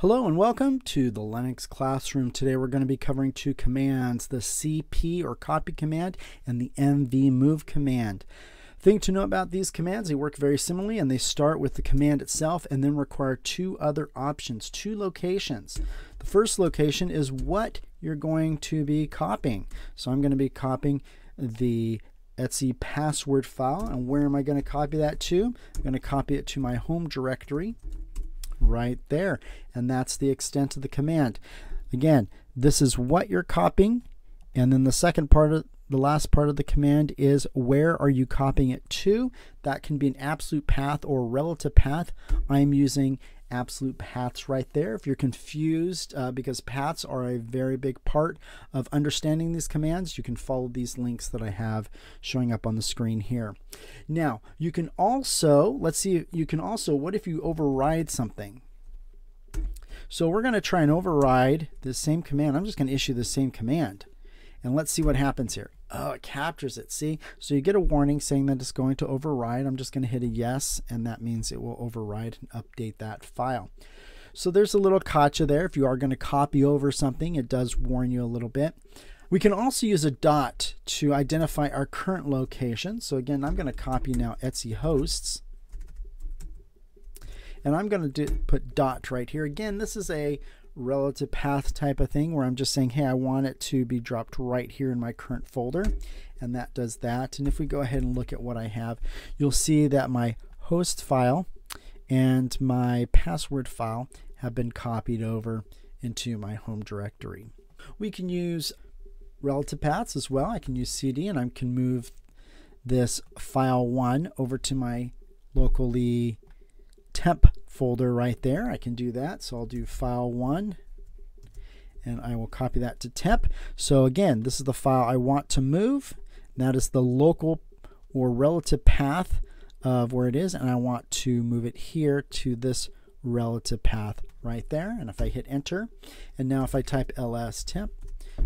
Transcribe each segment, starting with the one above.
Hello and welcome to the Linux Classroom. Today we're going to be covering two commands, the cp or copy command and the mv move command. Thing to know about these commands, they work very similarly and they start with the command itself and then require two other options, two locations. The first location is what you're going to be copying. So I'm going to be copying the etc password file and where am I going to copy that to? I'm going to copy it to my home directory right there. And that's the extent of the command. Again, this is what you're copying. And then the second part of the last part of the command is where are you copying it to? That can be an absolute path or relative path. I'm using absolute paths right there. If you're confused, uh, because paths are a very big part of understanding these commands, you can follow these links that I have showing up on the screen here. Now, you can also, let's see, you can also, what if you override something? So we're going to try and override the same command. I'm just going to issue the same command. And let's see what happens here. Oh, it captures it. See? So you get a warning saying that it's going to override. I'm just going to hit a yes, and that means it will override and update that file. So there's a little gotcha there. If you are going to copy over something, it does warn you a little bit. We can also use a dot to identify our current location. So again, I'm going to copy now etc hosts. And I'm going to do, put dot right here. Again, this is a relative path type of thing where I'm just saying, hey, I want it to be dropped right here in my current folder. And that does that. And if we go ahead and look at what I have, you'll see that my host file and my password file have been copied over into my home directory. We can use relative paths as well. I can use cd and I can move this file 1 over to my locally temp folder right there. I can do that. So I'll do file 1 and I will copy that to temp. So again, this is the file I want to move. That is the local or relative path of where it is and I want to move it here to this relative path right there and if I hit enter and now if I type ls temp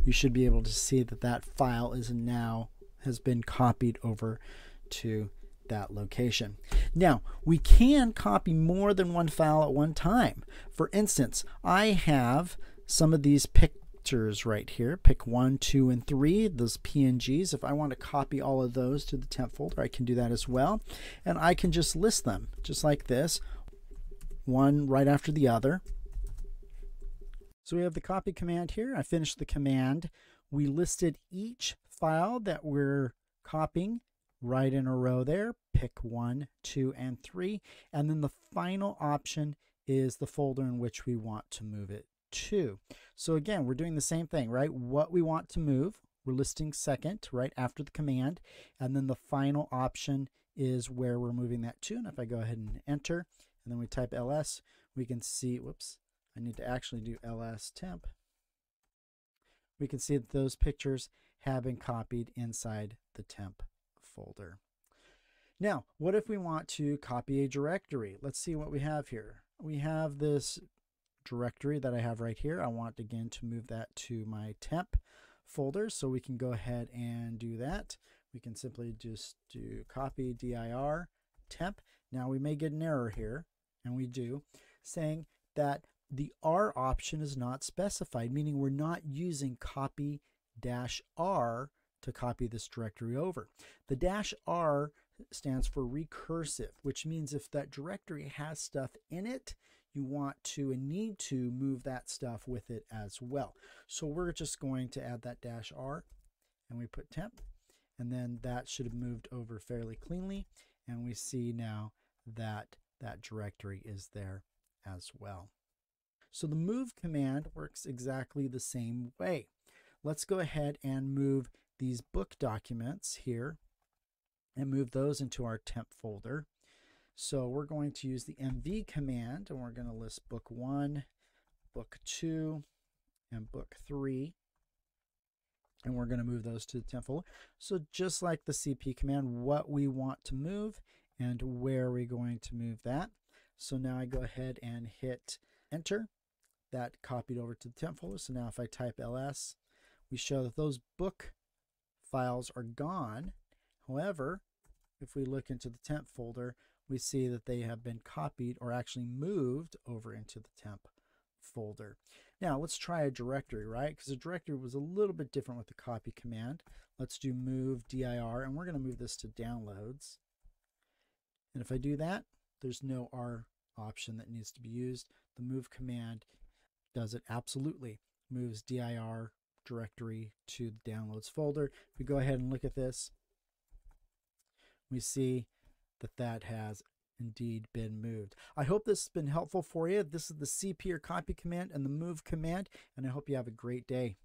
you should be able to see that that file is now has been copied over to that location. Now, we can copy more than one file at one time. For instance, I have some of these pictures right here, pick one, two, and three, those PNGs. If I want to copy all of those to the temp folder, I can do that as well. And I can just list them, just like this, one right after the other. So we have the copy command here. I finished the command. We listed each file that we're copying right in a row there. Pick one, two, and three. And then the final option is the folder in which we want to move it to. So again, we're doing the same thing, right? What we want to move, we're listing second right after the command. And then the final option is where we're moving that to. And if I go ahead and enter, and then we type ls, we can see, whoops, I need to actually do ls temp. We can see that those pictures have been copied inside the temp folder. Now, what if we want to copy a directory? Let's see what we have here. We have this directory that I have right here. I want again to move that to my temp folder so we can go ahead and do that. We can simply just do copy dir temp. Now we may get an error here, and we do, saying that the R option is not specified, meaning we're not using copy dash R to copy this directory over. The dash R stands for recursive, which means if that directory has stuff in it, you want to and need to move that stuff with it as well. So we're just going to add that dash R and we put temp and then that should have moved over fairly cleanly and we see now that that directory is there as well. So the move command works exactly the same way. Let's go ahead and move these book documents here and move those into our temp folder. So we're going to use the mv command and we're going to list book 1, book 2, and book 3. And we're going to move those to the temp folder. So just like the cp command, what we want to move and where are we going to move that. So now I go ahead and hit enter. That copied over to the temp folder. So now if I type ls, we show that those book files are gone. However, if we look into the temp folder, we see that they have been copied or actually moved over into the temp folder. Now let's try a directory, right? Because a directory was a little bit different with the copy command. Let's do move dir, and we're going to move this to downloads. And if I do that, there's no R option that needs to be used. The move command does it absolutely. Moves dir directory to the downloads folder. If we go ahead and look at this, we see that that has indeed been moved. I hope this has been helpful for you. This is the cp or copy command and the move command, and I hope you have a great day.